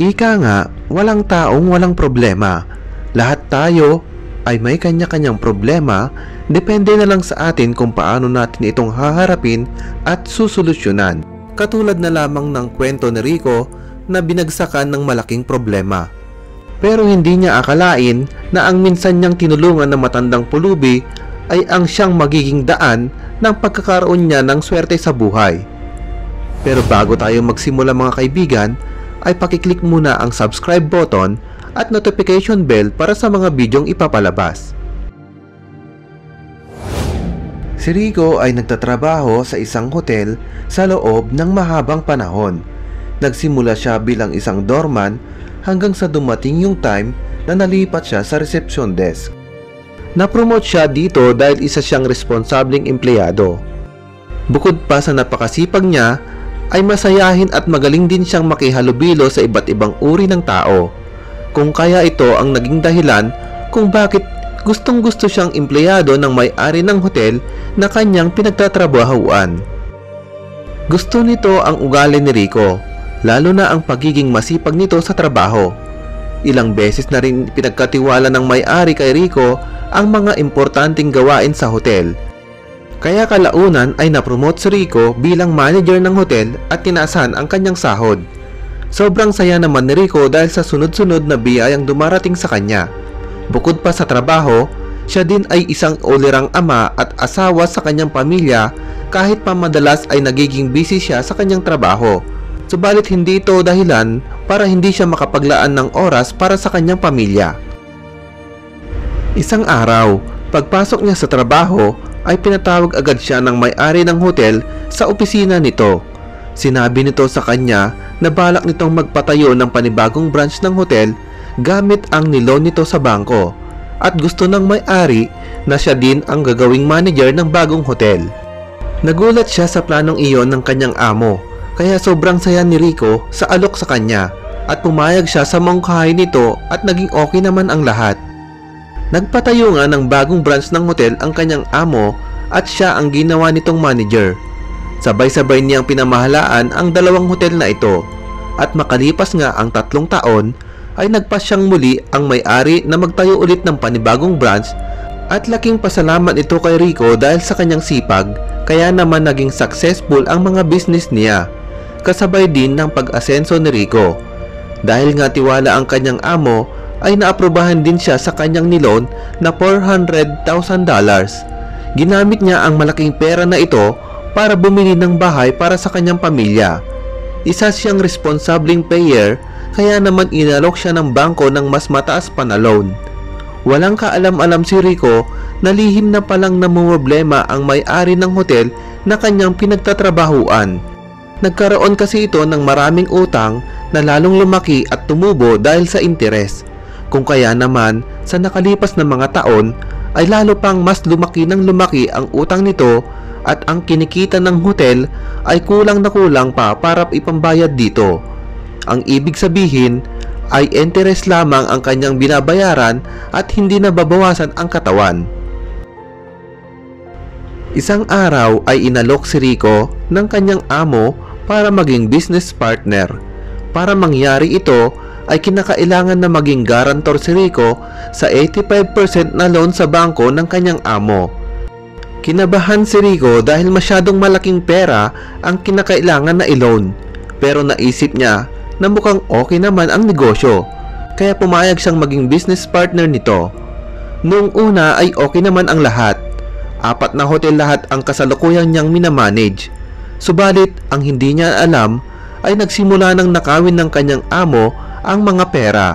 Ika nga, walang taong walang problema. Lahat tayo ay may kanya-kanyang problema, depende na lang sa atin kung paano natin itong haharapin at susolusyonan. Katulad na lamang ng kwento ni Rico na binagsakan ng malaking problema. Pero hindi niya akalain na ang minsan niyang tinulungan ng matandang pulubi ay ang siyang magiging daan ng pagkakaroon niya ng swerte sa buhay. Pero bago tayo magsimula mga kaibigan, ay pakiclick muna ang subscribe button at notification bell para sa mga bidyong ipapalabas. Si Rico ay nagtatrabaho sa isang hotel sa loob ng mahabang panahon. Nagsimula siya bilang isang doorman hanggang sa dumating yung time na nalipat siya sa reception desk. Napromote siya dito dahil isa siyang responsableng empleyado. Bukod pa sa napakasipag niya, ay masayahin at magaling din siyang makihalubilo sa iba't ibang uri ng tao. Kung kaya ito ang naging dahilan kung bakit gustong gusto siyang empleyado ng may-ari ng hotel na kanyang pinagtatrabahuan. Gusto nito ang ugali ni Rico, lalo na ang pagiging masipag nito sa trabaho. Ilang beses na rin pinagkatiwala ng may-ari kay Rico ang mga importanteng gawain sa hotel kaya kalaunan ay napromote si Rico bilang manager ng hotel at tinaasan ang kanyang sahod. Sobrang saya naman ni Rico dahil sa sunod-sunod na biyayang dumarating sa kanya. Bukod pa sa trabaho, siya din ay isang ulirang ama at asawa sa kanyang pamilya kahit pa madalas ay nagiging busy siya sa kanyang trabaho. Subalit hindi ito dahilan para hindi siya makapaglaan ng oras para sa kanyang pamilya. Isang araw, pagpasok niya sa trabaho ay pinatawag agad siya ng may-ari ng hotel sa opisina nito. Sinabi nito sa kanya na balak nitong magpatayo ng panibagong branch ng hotel gamit ang nilon nito sa bangko at gusto ng may-ari na siya din ang gagawing manager ng bagong hotel. Nagulat siya sa planong iyon ng kanyang amo kaya sobrang saya ni Rico sa alok sa kanya at pumayag siya sa mangkahay nito at naging okay naman ang lahat. Nagpatayo nga ng bagong branch ng hotel ang kanyang amo at siya ang ginawa nitong manager. Sabay-sabay niyang pinamahalaan ang dalawang hotel na ito at makalipas nga ang tatlong taon ay nagpasyang muli ang may-ari na magtayo ulit ng panibagong branch at laking pasalamat ito kay Rico dahil sa kanyang sipag kaya naman naging successful ang mga business niya kasabay din ng pag-asenso ni Rico. Dahil nga tiwala ang kanyang amo ay naaprubahan din siya sa kanyang nilon na $400,000. Ginamit niya ang malaking pera na ito para bumili ng bahay para sa kanyang pamilya. Isa siyang responsableng payer kaya naman inalok siya ng bangko ng mas mataas pa na loan. Walang kaalam-alam si Rico na lihim na palang namumroblema ang may-ari ng hotel na kanyang pinagtatrabahuan. Nagkaroon kasi ito ng maraming utang na lalong lumaki at tumubo dahil sa interes. Kung kaya naman sa nakalipas na mga taon ay lalo pang mas lumaki ng lumaki ang utang nito at ang kinikita ng hotel ay kulang na kulang pa para ipambayad dito. Ang ibig sabihin ay interest lamang ang kanyang binabayaran at hindi na babawasan ang katawan. Isang araw ay inalok si Rico ng kanyang amo para maging business partner. Para mangyari ito ay kinakailangan na maging garantor si Rico sa 85% na loan sa bangko ng kanyang amo. Kinabahan si Rico dahil masyadong malaking pera ang kinakailangan na i-loan pero naisip niya na mukhang okay naman ang negosyo kaya pumayag siyang maging business partner nito. Noong una ay okay naman ang lahat. Apat na hotel lahat ang kasalukuyang niyang minamanage. Subalit ang hindi niya alam ay nagsimula ng nakawin ng kanyang amo ang mga pera.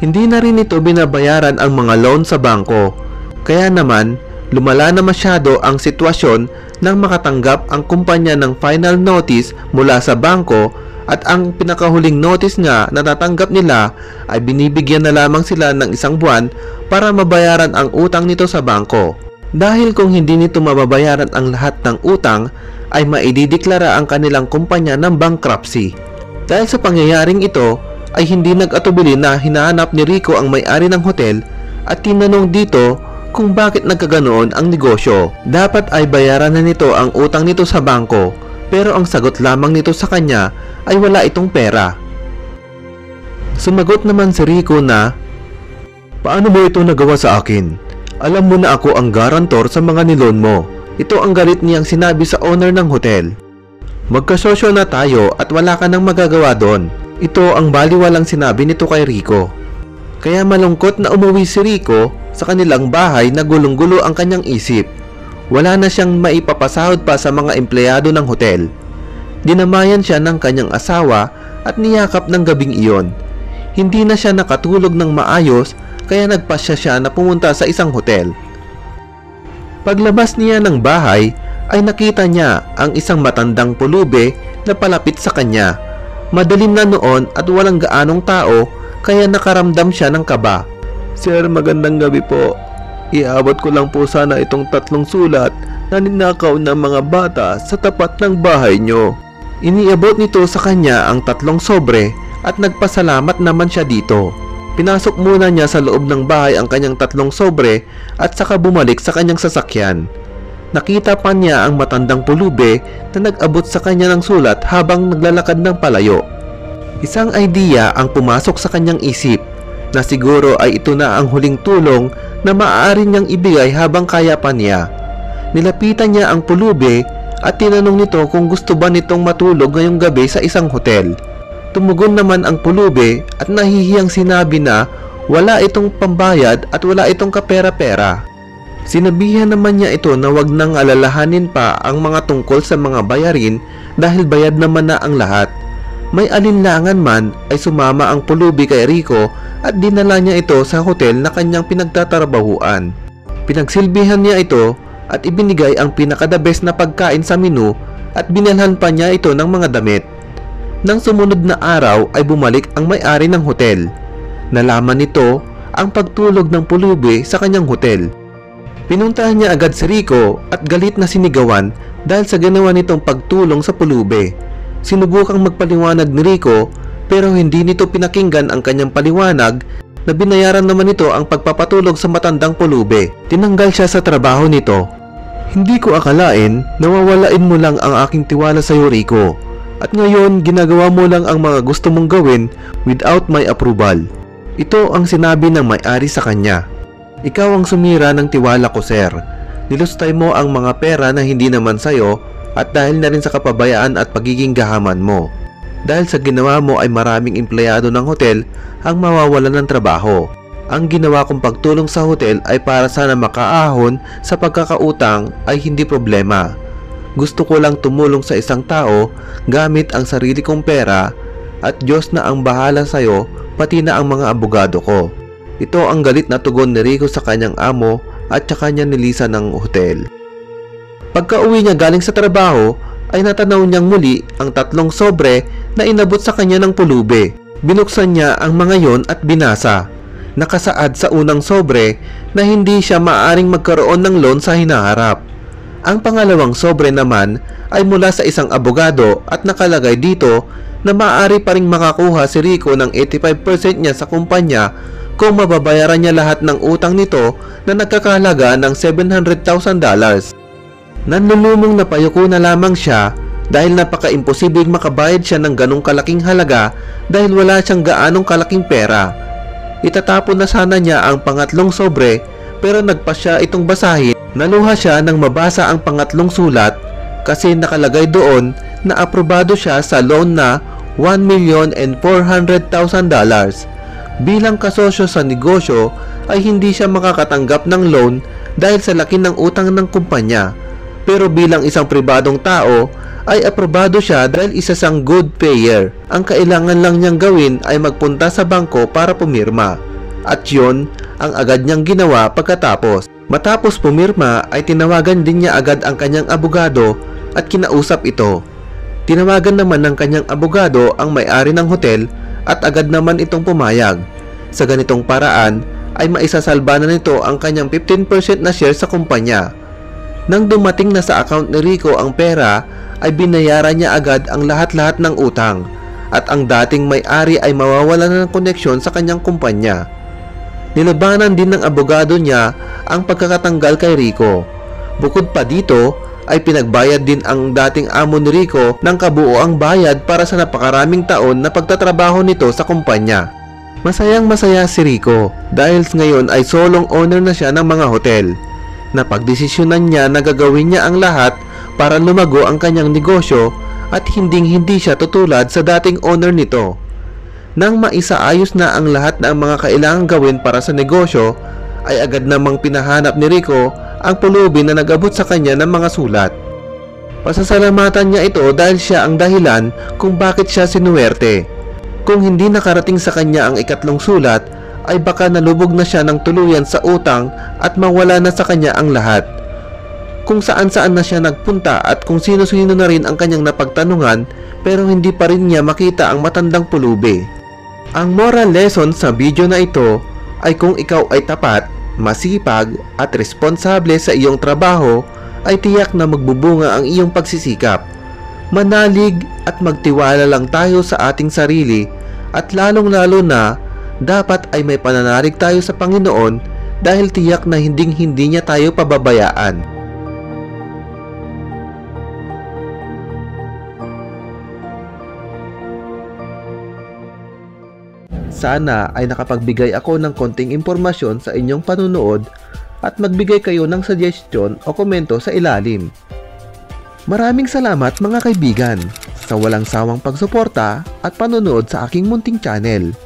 Hindi na rin ito binabayaran ang mga loan sa bangko. Kaya naman, lumala na masyado ang sitwasyon nang makatanggap ang kumpanya ng final notice mula sa bangko at ang pinakahuling notice nga na natanggap nila ay binibigyan na lamang sila ng isang buwan para mabayaran ang utang nito sa bangko. Dahil kung hindi nito mababayaran ang lahat ng utang, ay maidideklara ang kanilang kumpanya ng bankruptcy. Dahil sa pangyayaring ito, ay hindi nag-atubili na hinahanap ni Rico ang may-ari ng hotel at tinanong dito kung bakit nagkaganoon ang negosyo. Dapat ay bayaran na nito ang utang nito sa bangko pero ang sagot lamang nito sa kanya ay wala itong pera. Sumagot naman si Rico na, Paano mo ito nagawa sa akin? Alam mo na ako ang garantor sa mga nilon mo. Ito ang galit niyang sinabi sa owner ng hotel. Magkasosyo na tayo at wala ka nang magagawa doon. Ito ang baliwalang sinabi nito kay Rico. Kaya malungkot na umuwi si Rico sa kanilang bahay na gulong-gulo ang kanyang isip. Wala na siyang maipapasahod pa sa mga empleyado ng hotel. Dinamayan siya ng kanyang asawa at niyakap ng gabing iyon. Hindi na siya nakatulog ng maayos kaya nagpasya siya na pumunta sa isang hotel. Paglabas niya ng bahay ay nakita niya ang isang matandang pulube na palapit sa kanya. Madalim na noon at walang gaanong tao kaya nakaramdam siya ng kaba. Sir, magandang gabi po. Iabot ko lang po sana itong tatlong sulat na ninakaw ng mga bata sa tapat ng bahay nyo. Iniabot nito sa kanya ang tatlong sobre at nagpasalamat naman siya dito. Pinasok muna niya sa loob ng bahay ang kanyang tatlong sobre at saka bumalik sa kanyang sasakyan. Nakita pa niya ang matandang pulube na nag-abot sa kanya ng sulat habang naglalakad ng palayo. Isang idea ang pumasok sa kanyang isip na siguro ay ito na ang huling tulong na maaari niyang ibigay habang kaya pa niya. Nilapitan niya ang pulube at tinanong nito kung gusto ba nitong matulog ngayong gabi sa isang hotel. Tumugon naman ang pulube at nahihiyang sinabi na wala itong pambayad at wala itong kapera-pera. Sinabihan naman niya ito na wag nang alalahanin pa ang mga tungkol sa mga bayarin dahil bayad naman na ang lahat. May alinlangan man ay sumama ang pulubi kay Rico at dinala niya ito sa hotel na kanyang pinagtatrabahuan. Pinagsilbihan niya ito at ibinigay ang pinaka-the best na pagkain sa menu at binalhan pa niya ito ng mga damit. Nang sumunod na araw ay bumalik ang may-ari ng hotel. Nalaman nito ang pagtulog ng pulubi sa kanyang hotel. Pinuntahan niya agad si Rico at galit na sinigawan dahil sa ginawa nitong pagtulong sa pulube. Sinubukang magpaliwanag ni Rico pero hindi nito pinakinggan ang kanyang paliwanag na binayaran naman nito ang pagpapatulog sa matandang pulube. Tinanggal siya sa trabaho nito. Hindi ko akalain na wawalain mo lang ang aking tiwala sa iyo Rico. At ngayon, ginagawa mo lang ang mga gusto mong gawin without my approval. Ito ang sinabi ng may-ari sa kanya. Ikaw ang sumira ng tiwala ko, sir. Nilustay mo ang mga pera na hindi naman sayo at dahil na rin sa kapabayaan at pagiging gahaman mo. Dahil sa ginawa mo ay maraming empleyado ng hotel ang mawawalan ng trabaho. Ang ginawa kong pagtulong sa hotel ay para sana makaahon sa pagkakautang ay hindi problema. Gusto ko lang tumulong sa isang tao gamit ang sarili kong pera at Diyos na ang bahala sa'yo pati na ang mga abogado ko. Ito ang galit na tugon ni Rico sa kanyang amo at saka niya nilisan ng hotel. Pagka uwi niya galing sa trabaho ay natanaw niyang muli ang tatlong sobre na inabot sa kanya ng pulube. Binuksan niya ang mga yon at binasa. Nakasaad sa unang sobre na hindi siya maaring magkaroon ng loan sa hinaharap. Ang pangalawang sobre naman ay mula sa isang abogado at nakalagay dito na maaari pa ring makakuha si Rico ng 85% niya sa kumpanya kung mababayaran niya lahat ng utang nito na nagkakahalaga ng $700,000. Nanlulumong na payuko na lamang siya dahil napaka-imposibleng makabayad siya ng ganong kalaking halaga dahil wala siyang gaanong kalaking pera. Itatapon na sana niya ang pangatlong sobre pero nagpa siya itong basahin. Naluha siya nang mabasa ang pangatlong sulat kasi nakalagay doon na aprobado siya sa loan na $1,400,000. Bilang kasosyo sa negosyo ay hindi siya makakatanggap ng loan dahil sa laki ng utang ng kumpanya. Pero bilang isang pribadong tao ay aprobado siya dahil isa siyang good payer. Ang kailangan lang niyang gawin ay magpunta sa bangko para pumirma. At yon ang agad niyang ginawa pagkatapos. Matapos pumirma ay tinawagan din niya agad ang kanyang abogado at kinausap ito. Tinawagan naman ng kanyang abogado ang may-ari ng hotel at agad naman itong pumayag. Sa ganitong paraan ay maisasalba na nito ang kanyang 15% na share sa kumpanya. Nang dumating na sa account ni Rico ang pera ay binayaran niya agad ang lahat-lahat ng utang at ang dating may-ari ay mawawala na ng koneksyon sa kanyang kumpanya. Nilabanan din ng abogado niya ang pagkakatanggal kay Rico. Bukod pa dito ay pinagbayad din ang dating amo ni Rico ng kabuoang bayad para sa napakaraming taon na pagtatrabaho nito sa kumpanya. Masayang masaya si Rico dahil ngayon ay solong owner na siya ng mga hotel. Napagdesisyonan niya na gagawin niya ang lahat para lumago ang kanyang negosyo at hinding hindi siya tutulad sa dating owner nito. Nang maisaayos na ang lahat ng mga kailangang gawin para sa negosyo, ay agad namang pinahanap ni Rico ang pulubi na nag-abot sa kanya ng mga sulat. Pasasalamatan niya ito dahil siya ang dahilan kung bakit siya sinuwerte. Kung hindi nakarating sa kanya ang ikatlong sulat, ay baka nalubog na siya ng tuluyan sa utang at mawala na sa kanya ang lahat. Kung saan saan na siya nagpunta at kung sino-sino na rin ang kanyang napagtanungan pero hindi pa rin niya makita ang matandang pulubi. Ang moral lesson sa video na ito ay kung ikaw ay tapat, masipag at responsable sa iyong trabaho ay tiyak na magbubunga ang iyong pagsisikap. Manalig at magtiwala lang tayo sa ating sarili at lalong-lalo na dapat ay may pananalig tayo sa Panginoon dahil tiyak na hinding hindi niya tayo pababayaan. Sana ay nakapagbigay ako ng konting impormasyon sa inyong panunood at magbigay kayo ng suggestion o komento sa ilalim. Maraming salamat mga kaibigan sa walang sawang pagsuporta at panonood sa aking munting channel.